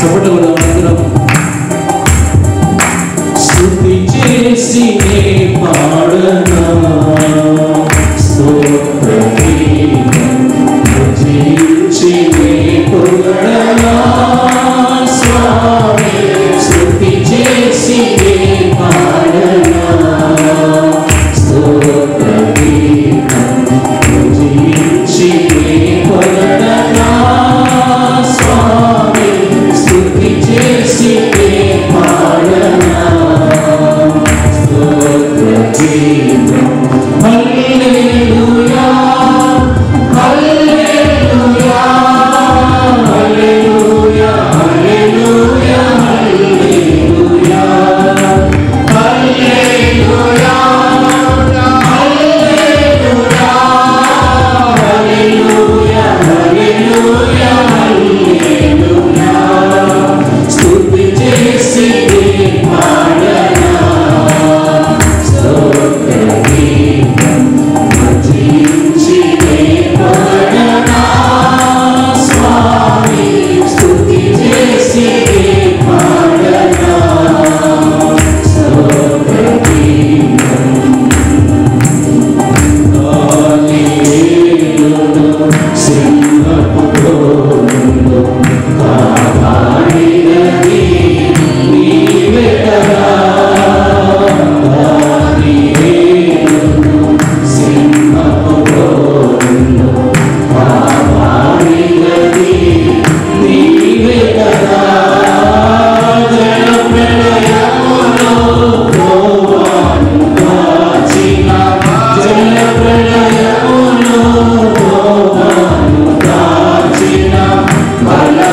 So we're. Bala